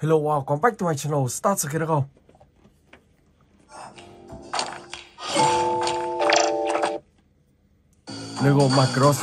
Hello, welcome back to my channel. Start sẽ được không? Lego Macross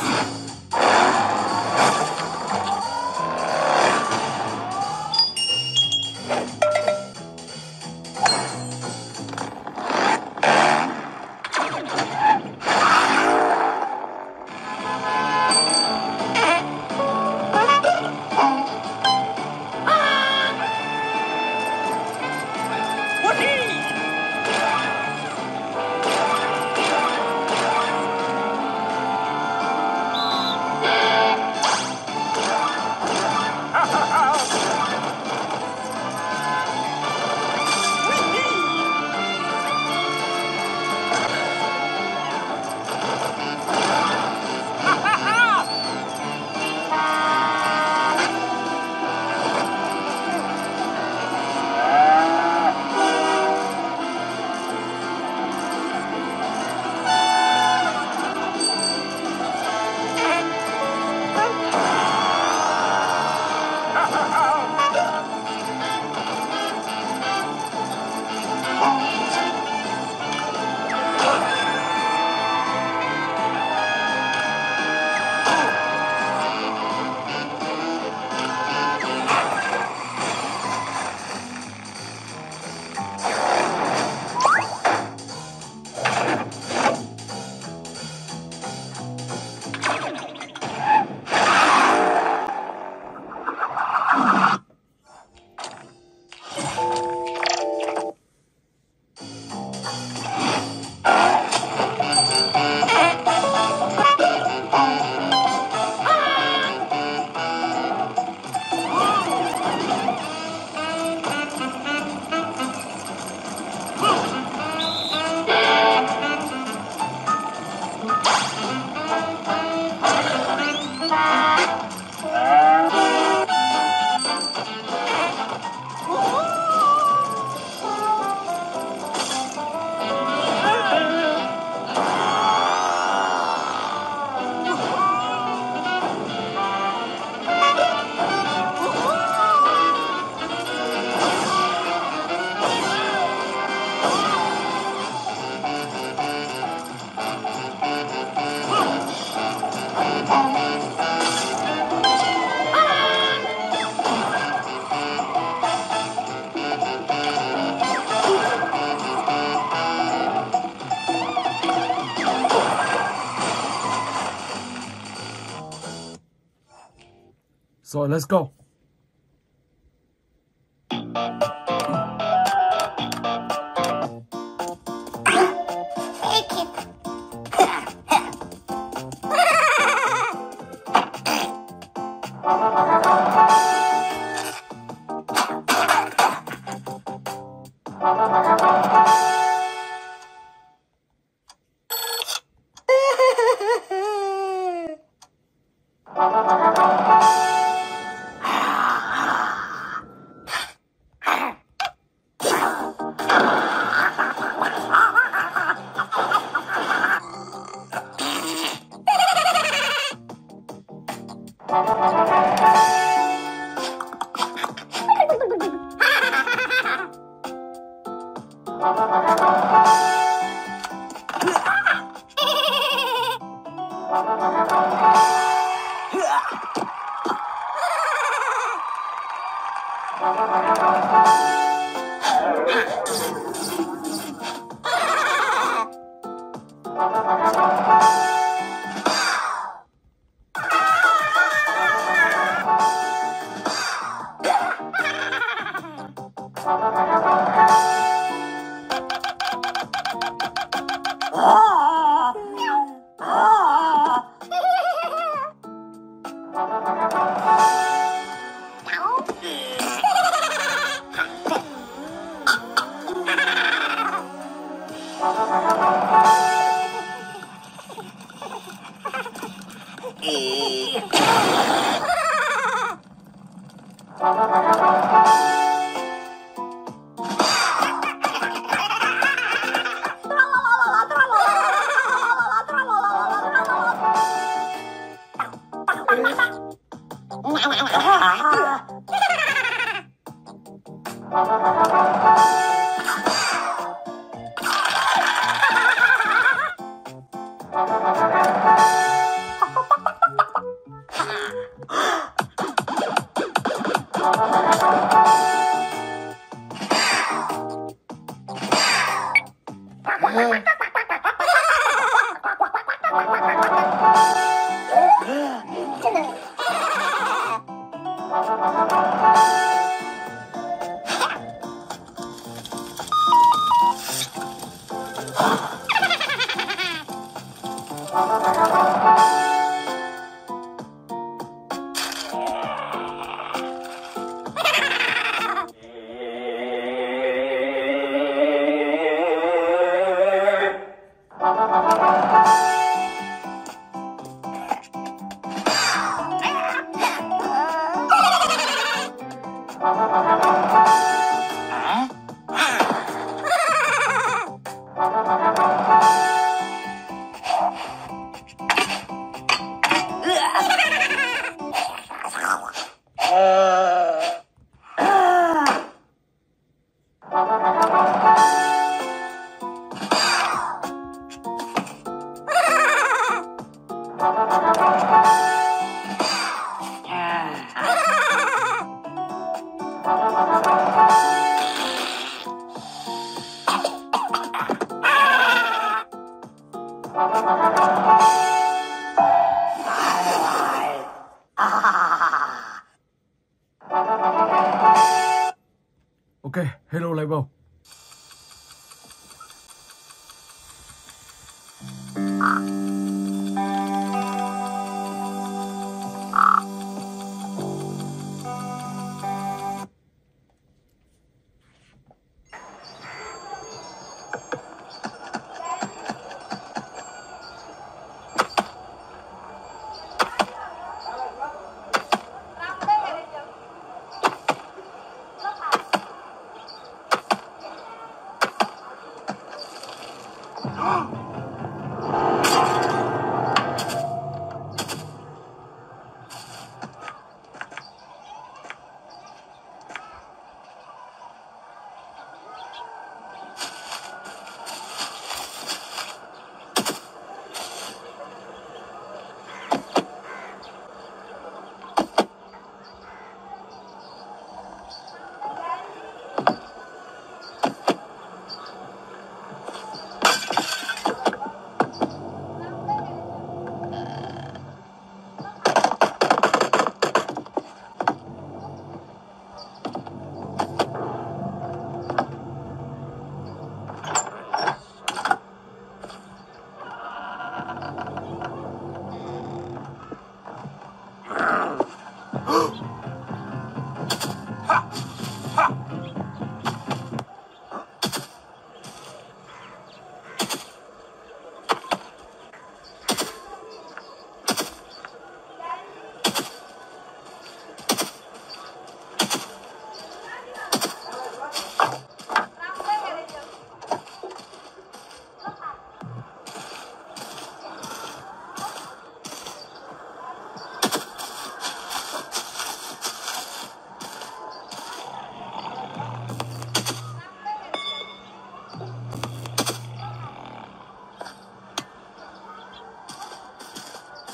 let's go.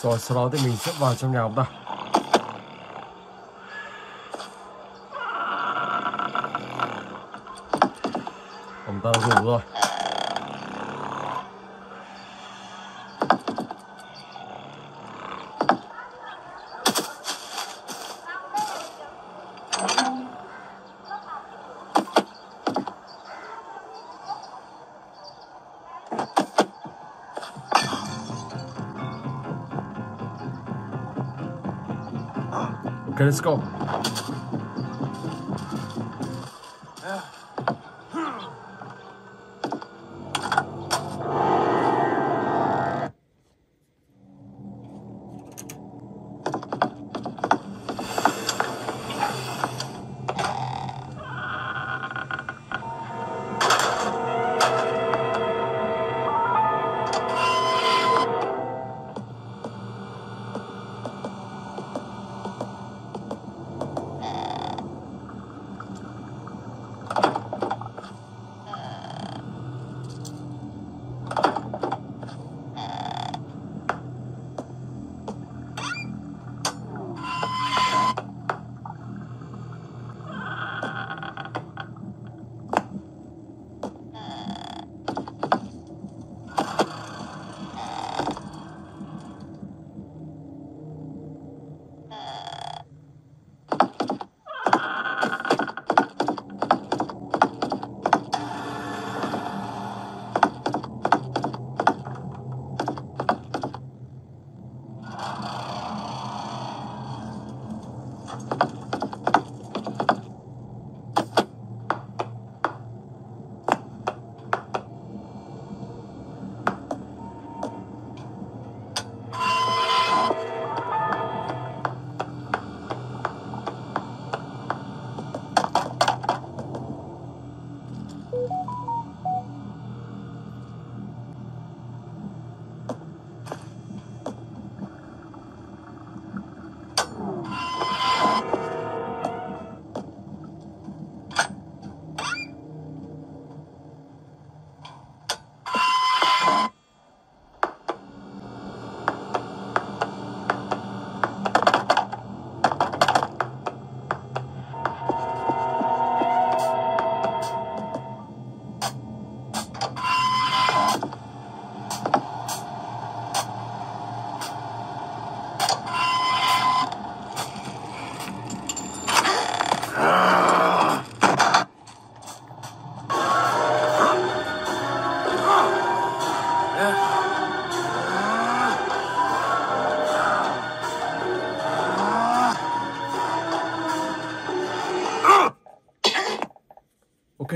Rồi, sau đó thì mình sẽ vào trong nhà ông ta. Ông ta ngủ rồi. Okay, let's go.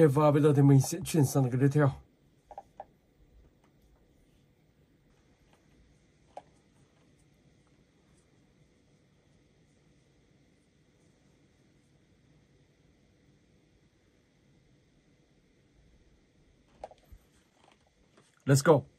Và bây giờ thì mình sẽ chuyển sang cái tiếp theo. Let's go.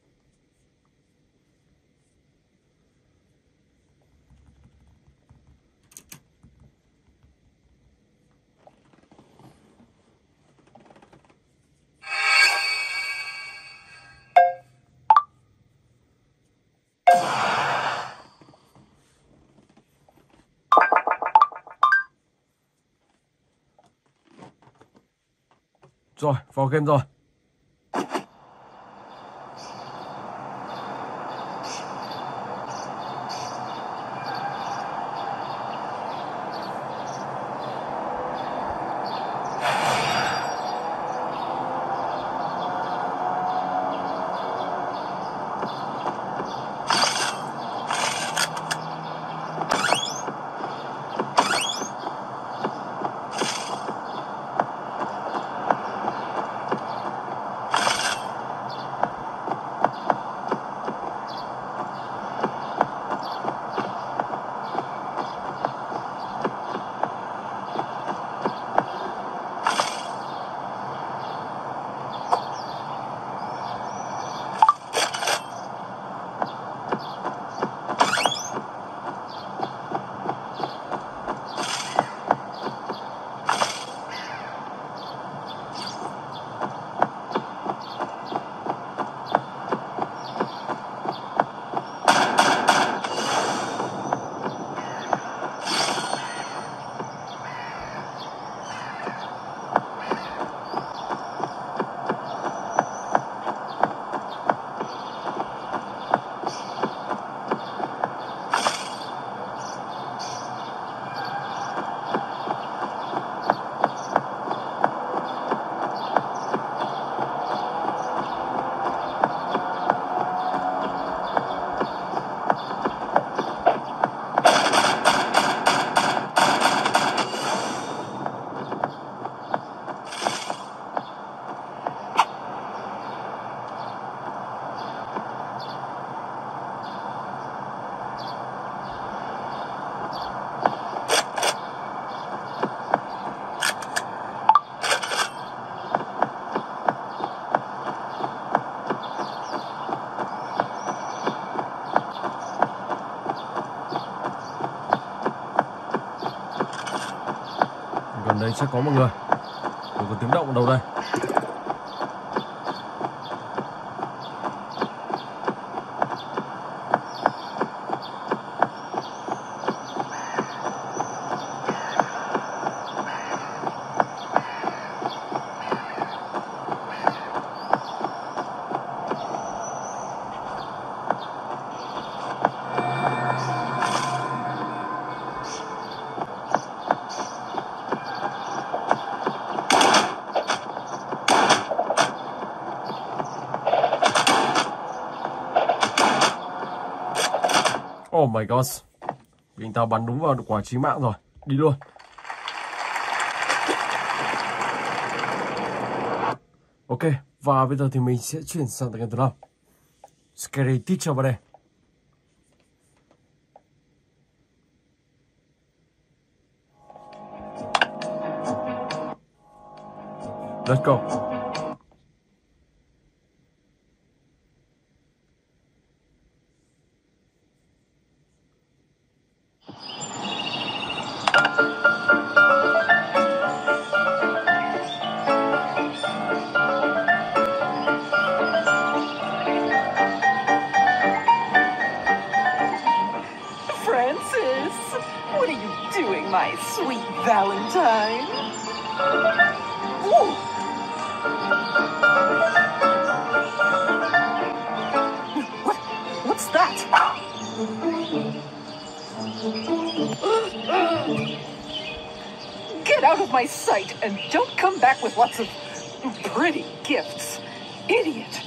Rồi, vào game rồi. Sẽ có một người. Tôi có tiếng động ở đâu đây? Oh con Vì anh ta bắn đúng vào quả chí mạng rồi. Đi luôn. Ok, và bây giờ thì mình sẽ chuyển sang tập game thứ năm. Scary Teacher vào đây. Let's go. Sight and don't come back with lots of pretty gifts. Idiot.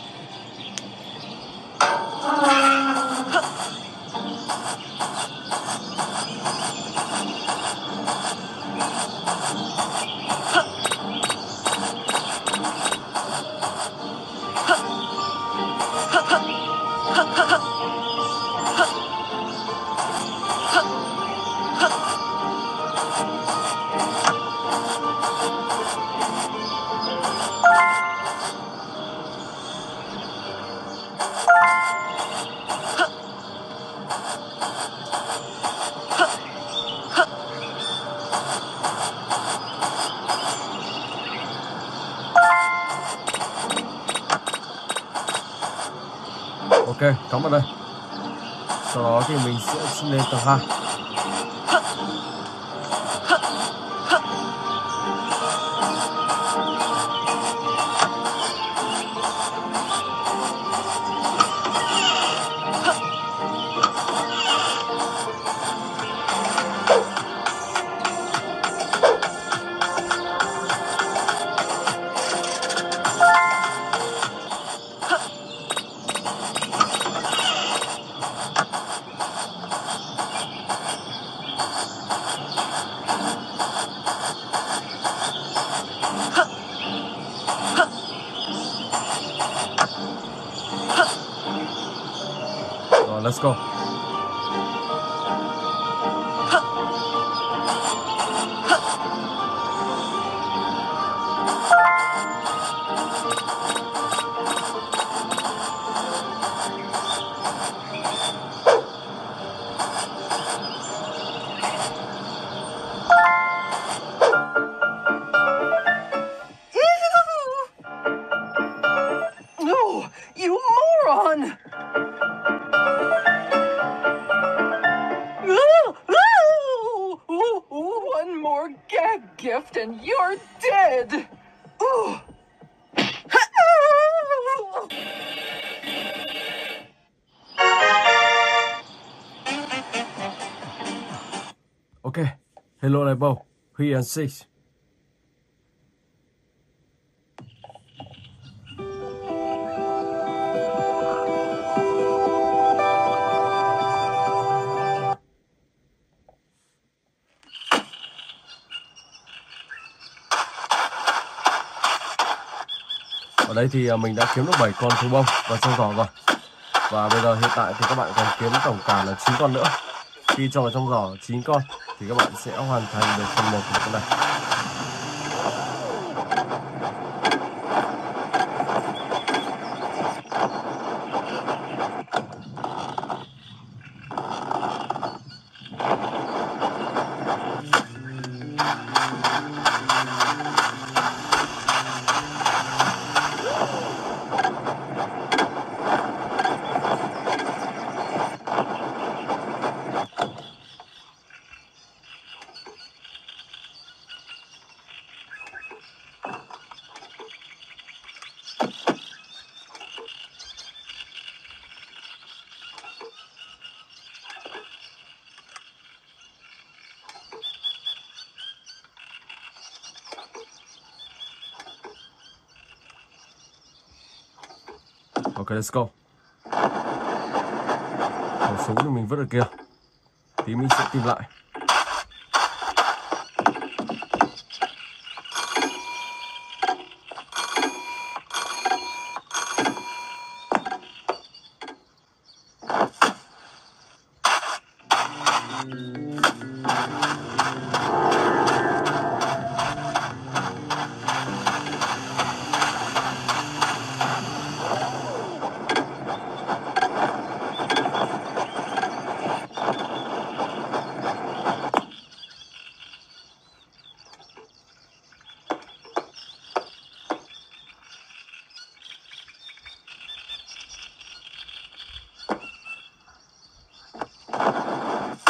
Ok, cắm vào đây. Sau đó thì mình sẽ lên tầng hai. Moron! One more gag gift and you're dead! Ooh. Ok, hello level, Huy and Six. Đây thì à, mình đã kiếm được 7 con thú bông vào trong giỏ rồi. Và bây giờ hiện tại thì các bạn còn kiếm tổng cả là 9 con nữa. Khi cho vào trong giỏ 9 con thì các bạn sẽ hoàn thành được phần 1 của con này. Ok, let's go. Khẩu súng thì mình vứt ở kia. Tí mình sẽ tìm lại.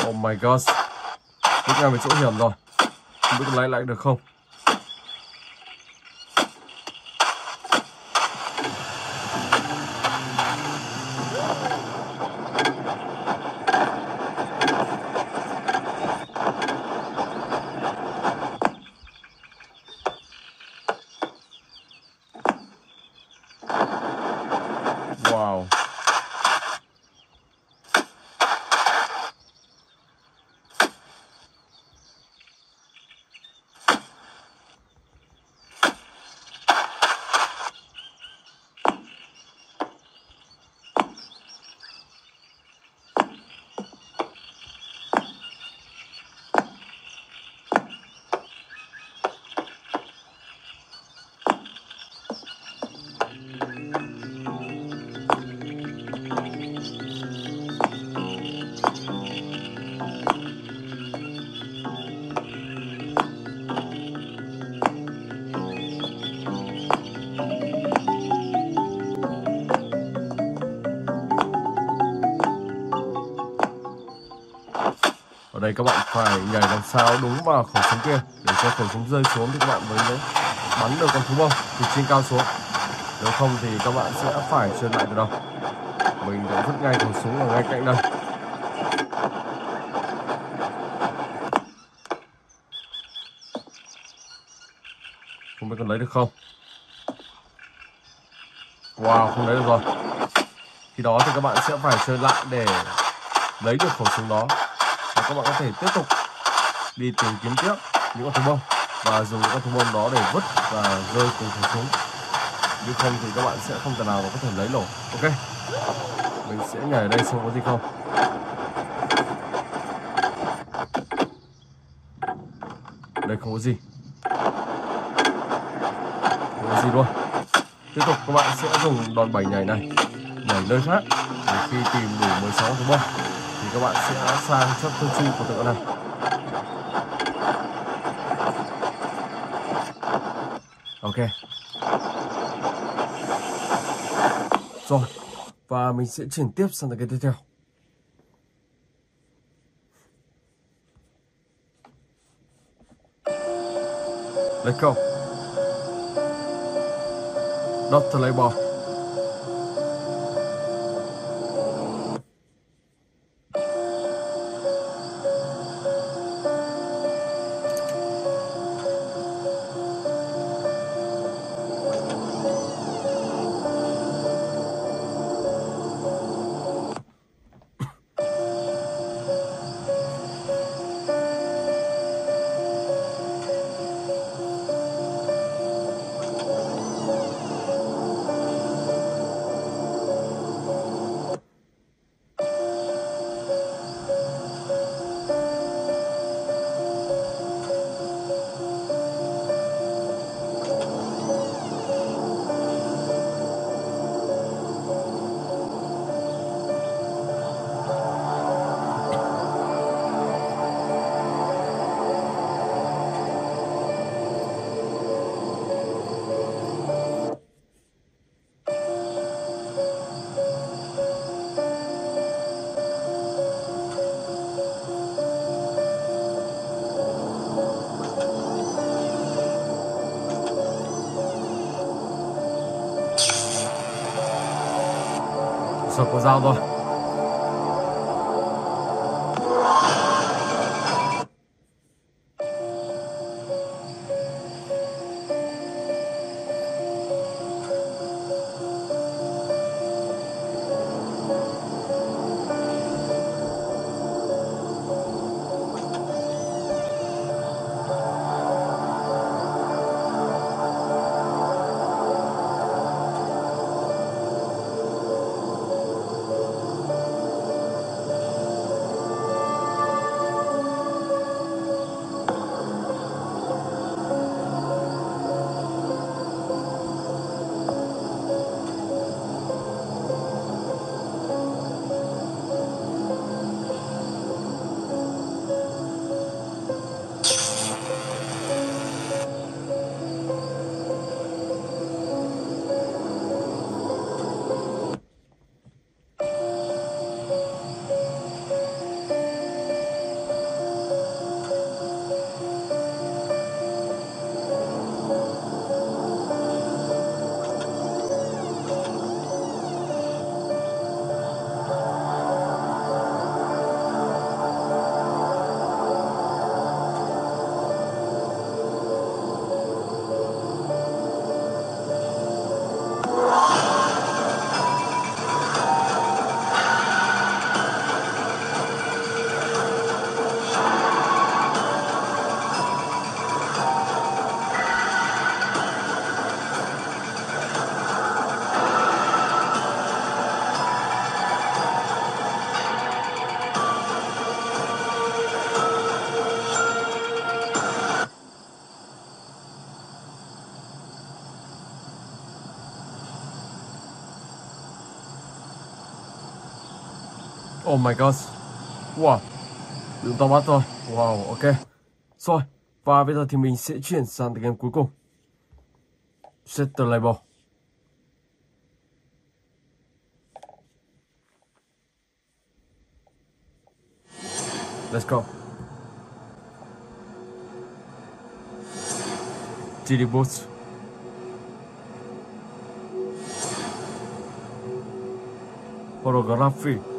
Oh my god. Bước ngang về chỗ hiểm rồi. Không biết lấy lại được không? Đây các bạn phải nhảy làm sao đúng vào khẩu súng kia để cho khẩu súng rơi xuống thì các bạn mới bắn được con thú bông từ trên cao xuống. Nếu không thì các bạn sẽ phải trượt lại từ đầu mình đã vứt ngay khẩu súng ở ngay cạnh đây. Không biết còn lấy được không? Wow, không lấy được rồi. Khi đó thì các bạn sẽ phải chơi lại để lấy được khẩu súng đó các bạn có thể tiếp tục đi tìm kiếm tiếp những con thú bông. Và dùng những con thú bông đó để vứt và rơi cùng khẩu súng. Nếu không thì các bạn sẽ không thể nào mà có thể lấy nổi. Ok. Mình sẽ nhảy ở đây xem có gì không. Đây không có gì. Không có gì luôn. Tiếp tục, các bạn sẽ dùng đòn bẩy nhảy này. Nhảy nơi khác. Để khi tìm đủ 16 thú bông thì các bạn sẽ sang chốt tư duy của tựa này ok. Rồi, và mình sẽ chuyển tiếp sang cái tiếp theo. Let's go. Dr. Labor sợ có dao Oh my god. Wow. Đau mắt thôi. Wow, ok. Rồi, và bây giờ thì mình sẽ chuyển sang game cuối cùng. Set the label. Let's go. Chili Boots. Holography.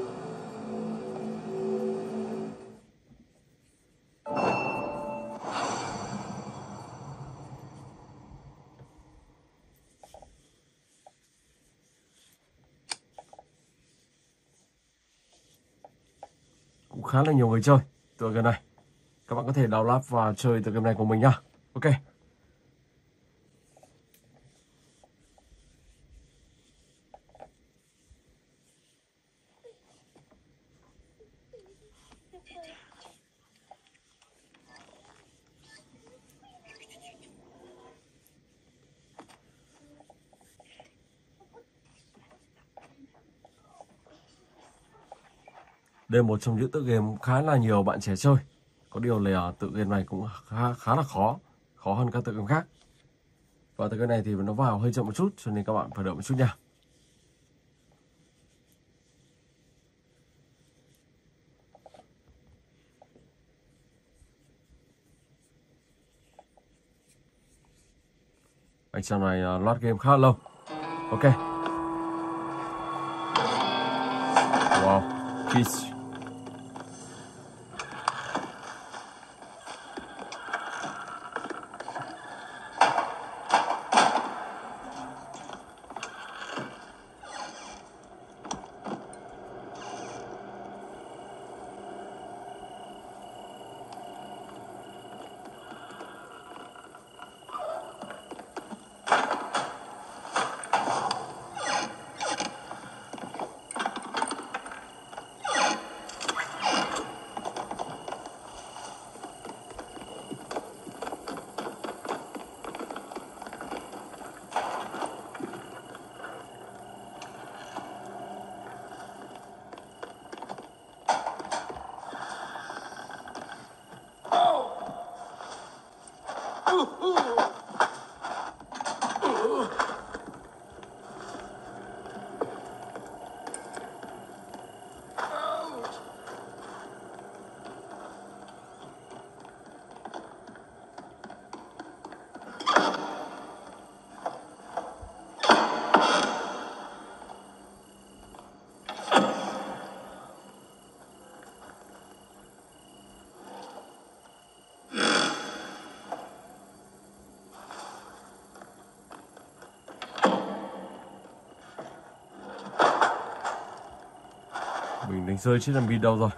Khá là nhiều người chơi tựa game này. Các bạn có thể download và chơi tựa game này của mình nhá. Ok. Đây là một trong những tựa game khá là nhiều bạn trẻ chơi. Có điều là tựa game này cũng khá, khá là khó, khó hơn các tựa game khác. Và tựa game này thì nó vào hơi chậm một chút cho nên các bạn phải đợi một chút nha. Anh chàng này uh, loát game khá lâu. Ok. Wow. Peace. Mình đánh rơi chiếc làm pin đâu rồi.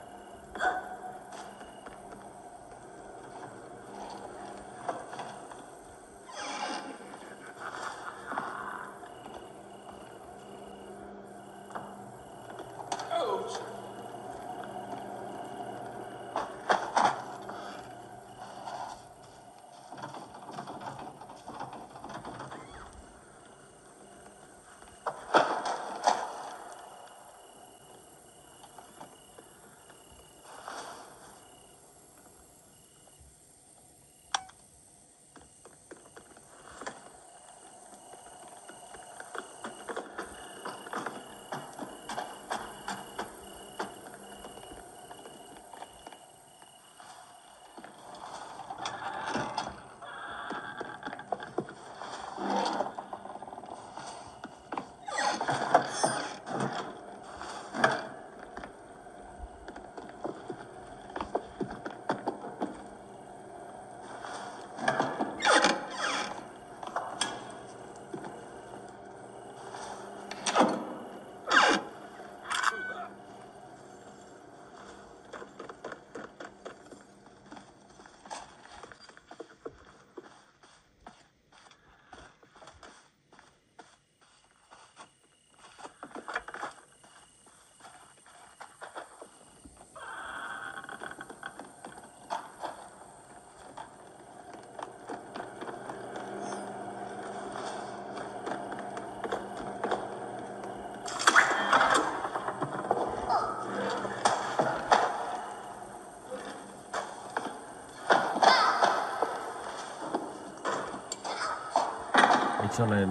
sau này lại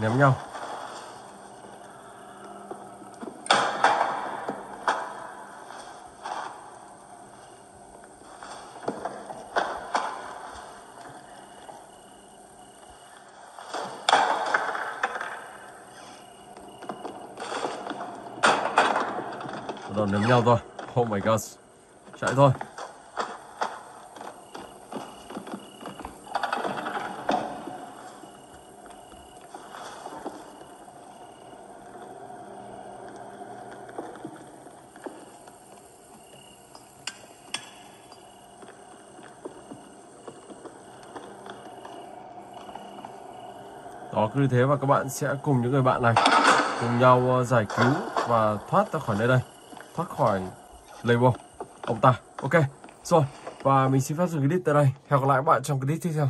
ném nhau. Đầu ném nhau thôi. Oh my god chạy thôi. Cứ như thế và các bạn sẽ cùng những người bạn này cùng nhau ờ, giải cứu và thoát ra khỏi nơi đây. Thoát khỏi label ông ta. Ok. Rồi. Và mình xin phép dừng clip tại đây. Hẹn gặp lại các bạn trong clip tiếp theo.